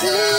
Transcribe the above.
see.